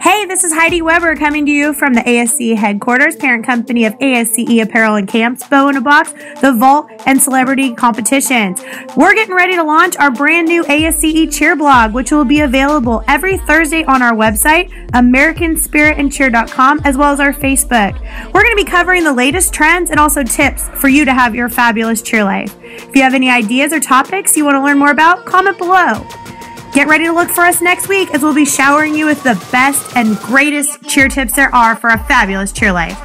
Hey, this is Heidi Weber coming to you from the ASC headquarters, parent company of ASCE Apparel and Camps, Bow in a Box, The Vault, and Celebrity Competitions. We're getting ready to launch our brand new ASCE Cheer blog, which will be available every Thursday on our website, AmericanSpiritandCheer.com, as well as our Facebook. We're going to be covering the latest trends and also tips for you to have your fabulous cheer life. If you have any ideas or topics you want to learn more about, comment below. Get ready to look for us next week as we'll be showering you with the best and greatest cheer tips there are for a fabulous cheer life.